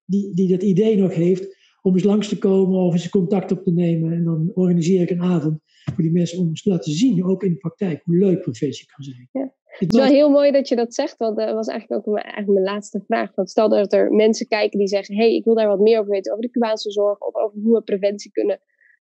die, die dat idee nog heeft om eens langs te komen of eens contact op te nemen. En dan organiseer ik een avond voor die mensen om eens te laten zien, ook in de praktijk, hoe leuk preventie kan zijn. Ja. Het is wel heel mooi dat je dat zegt, want dat was eigenlijk ook mijn, eigenlijk mijn laatste vraag. Want stel dat er mensen kijken die zeggen: hey, ik wil daar wat meer over weten, over de Cubaanse zorg of over hoe we preventie kunnen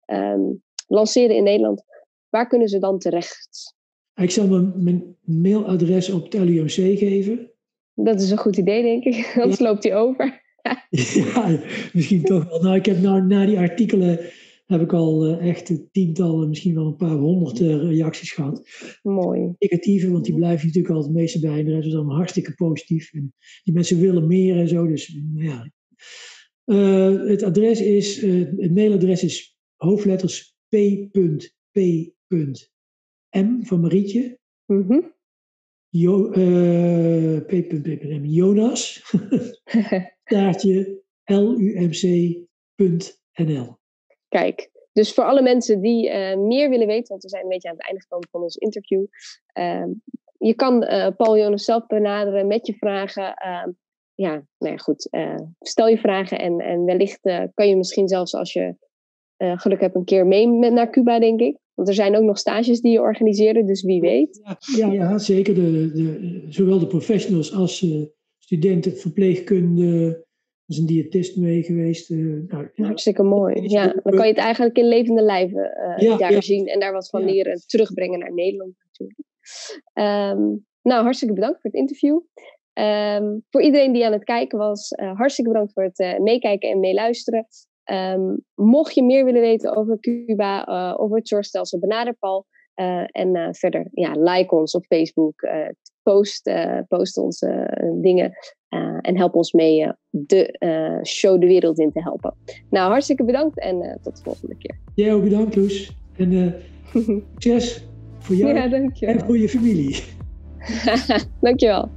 um, lanceren in Nederland. Waar kunnen ze dan terecht? Ik zal mijn, mijn mailadres op het LUMC geven. Dat is een goed idee, denk ik. Anders loopt hij over. ja, misschien toch wel. Nou, ik heb nou, na die artikelen heb ik al uh, echt tientallen, misschien wel een paar honderd uh, reacties gehad. Mooi. Negatieve, want die blijven natuurlijk altijd het meeste bij. En de rest is allemaal hartstikke positief. En die mensen willen meer en zo. Dus nou ja. Uh, het adres is, het mailadres is hoofdletters p.p.m van Marietje. Mm -hmm. Jo, Jonas. Staartje lumc.nl Kijk, dus voor alle mensen die uh, meer willen weten, want we zijn een beetje aan het einde gekomen van ons interview. Uh, je kan uh, Paul Jonas zelf benaderen met je vragen. Ehm, ja, nou ja, goed. Eh, stel je vragen en, en wellicht kan je misschien zelfs als je geluk hebt een keer mee met, naar Cuba, denk ik. Want er zijn ook nog stages die je organiseert, dus wie weet. Ja, ja, zeker. De, de, zowel de professionals als studenten, verpleegkunde, is een diëtist mee geweest. Uh, nou, Hartstikke mooi. Ja, dan kan je het eigenlijk in levende lijven uh, daar zien en daar wat van leren en terugbrengen naar Nederland natuurlijk. Um, nou, hartstikke bedankt voor het interview. Um, voor iedereen die aan het kijken was, uh, hartstikke bedankt voor het meekijken en meeluisteren. Um, mocht je meer willen weten over Cuba, over het zorgstelsel, benader Paul. en verder, ja, like ons op Facebook, post, post onze dingen. En help ons mee de show de wereld in te helpen. Nou, hartstikke bedankt en tot de volgende keer. Jij ook bedankt, Loes. En succes voor jou ja, en voor je familie. dankjewel.